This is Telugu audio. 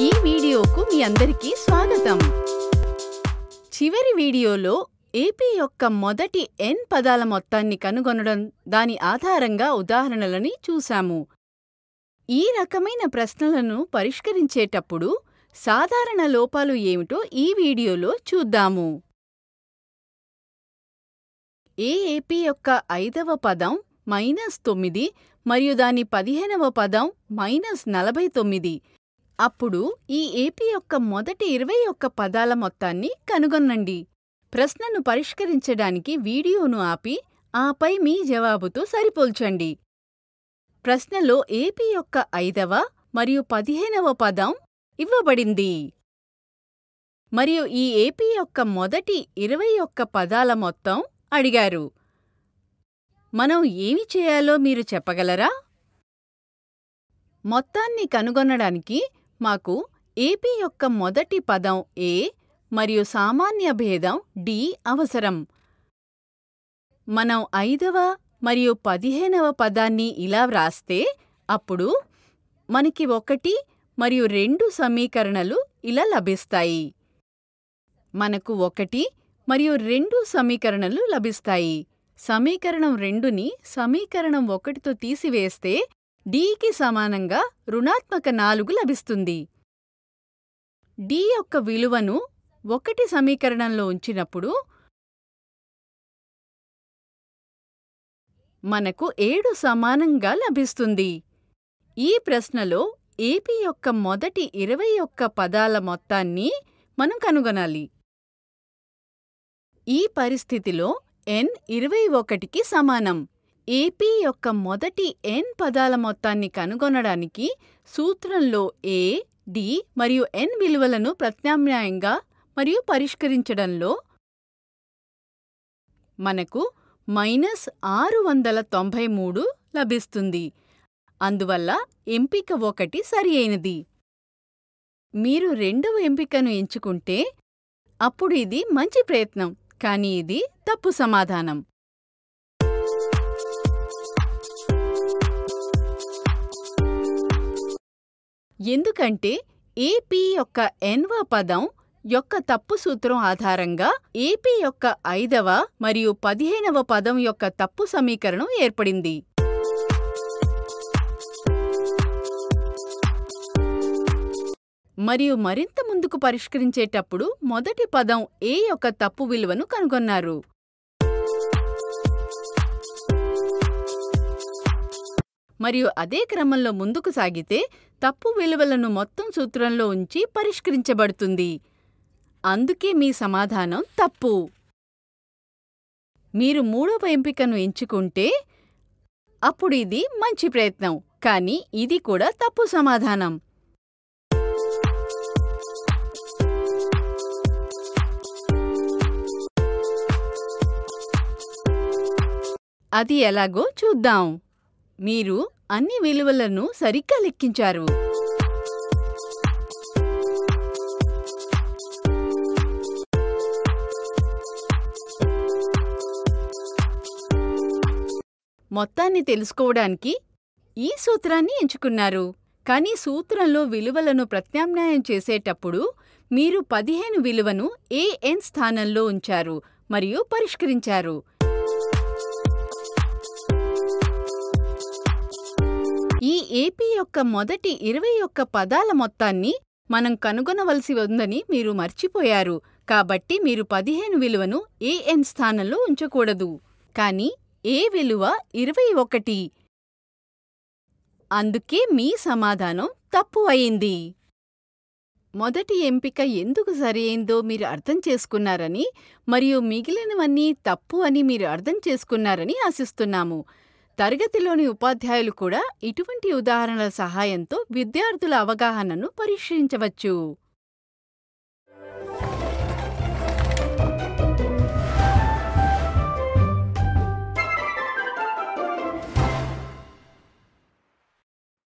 ఈ వీడియోకు మీ అందరికీ స్వాగతం. చివరి వీడియోలో ఏపీ యొక్క మొదటి ఎన్ పదాల మొత్తాన్ని కనుగొనడం దాని ఆధారంగా ఉదాహరణలని చూశాము. ఈ రకమైన ప్రశ్నలను పరిష్కరించేటప్పుడు సాధారణ లోపాలు ఏమిటో ఈ వీడియోలో చూద్దాము. ఏఏపీ యొక్క ఐదవ పదం మైనస్ తొమ్మిది మరియు దాని పదిహేనవ పదం మైనస్ నలభై తొమ్మిది అప్పుడు ఈ ఏపీ యొక్క మొదటి ఇరవై ఒక్క పదాల మొత్తాన్ని కనుగొనండి ప్రశ్నను పరిష్కరించడానికి వీడియోను ఆపి ఆపై మీ జవాబుతో సరిపోల్చండి. ప్రశ్నలో ఏపీ యొక్క ఐదవ మరియు పదిహేనవ పదం ఇవ్వబడింది. మరియు ఈ ఏపీ యొక్క మొదటి ఇరవై ఒక్క పదాల మొత్తం అడిగారు. మనం ఏమి చేయాలో మీరు చెప్పగలరా? మొత్తాన్ని కనుగొనడానికి మాకు ఏపీ యొక్క మొదటి పదం ఏ మరియు సామాన్య భేదం డి అవసరం. మనం ఐదవ మరియు పదిహేనవ పదాన్ని ఇలా వ్రాస్తే అప్పుడు మనకి ఒకటి మరియు రెండు సమీకరణలు ఇలా లభిస్తాయి. మనకు ఒకటి మరియు రెండు సమీకరణలు లభిస్తాయి. సమీకరణం రెండుని సమీకరణం ఒకటితో తీసివేస్తే డీకి సమానంగా రుణాత్మక నాలుగు లభిస్తుంది. డి యొక్క విలువను ఒకటి సమీకరణంలో ఉంచినప్పుడు మనకు ఏడు సమానంగా లభిస్తుంది. ఈ ప్రశ్నలో ఏపీ యొక్క మొదటి ఇరవై ఒక్క పదాల మొత్తాన్ని మనం కనుగొనాలి. ఈ పరిస్థితిలో ఎన్ ఇరవై ఒకటికి సమానం. ఏపీ యొక్క మొదటి ఎన్ పదాల మొత్తాన్ని కనుగొనడానికి సూత్రంలో ఏ డి మరియు ఎన్ విలువలను ప్రత్యామ్నాయంగా మరియు పరిష్కరించడంలో మనకు మైనస్ ఆరు వందల తొంభై మూడు లభిస్తుంది. అందువల్ల ఎంపిక ఒకటి సరి అయినది మీరు రెండవ ఎంపికను ఎంచుకుంటే అప్పుడు ఇది మంచి ప్రయత్నం కానీ ఇది తప్పు సమాధానం. ఎందుకంటే ఏపీ యొక్క ఎన్వ పదం యొక్క తప్పు సూత్రం ఆధారంగా ఏపీ యొక్క ఐదవ మరియు పదిహేనవ పదం యొక్క తప్పు సమీకరణం ఏర్పడింది. మరియు మరింత ముందుకు పరిష్కరించేటప్పుడు మొదటి పదం ఏ యొక్క తప్పు విలువను కనుగొన్నారు. మరియు అదే క్రమంలో ముందుకు సాగితే తప్పు విలువలను మొత్తం సూత్రంలో ఉంచి పరిష్కరించబడుతుంది. అందుకే మీ సమాధానం తప్పు. మీరు మూడవ ఎంపికను ఎంచుకుంటే అప్పుడు ఇది మంచి ప్రయత్నం కానీ ఇది కూడా తప్పు సమాధానం. అది ఎలాగో చూద్దాం. మీరు అన్ని విలువలను సరిగ్గా లెక్కించారు. మొత్తాన్ని తెలుసుకోవడానికి ఈ సూత్రాన్ని ఎంచుకున్నారు. కానీ సూత్రంలో విలువలను ప్రత్యామ్నాయం చేసేటప్పుడు మీరు పదిహేను విలువను ఏఎన్ స్థానంలో ఉంచారు మరియు పరిష్కరించారు. ఈ ఏపీ యొక్క మొదటి ఇరవై ఒక్క పదాల మొత్తాన్ని మనం కనుగొనవలసి ఉందని మీరు మర్చిపోయారు. కాబట్టి మీరు పదిహేను విలువను ఏఎన్ స్థానంలో ఉంచకూడదు. కానీ ఏ విలువ ఇరవై ఒకటి? అందుకే మీ సమాధానం తప్పు అయింది. మొదటి ఎంపిక ఎందుకు సరియైందో మీరు అర్థం చేసుకున్నారని మరియు మిగిలినవన్నీ తప్పు అని మీరు అర్థం చేసుకున్నారని ఆశిస్తున్నాము. తరగతిలోని ఉపాధ్యాయులు కూడా ఇటువంటి ఉదాహరణల సహాయంతో విద్యార్థుల అవగాహనను పరీక్షించవచ్చు.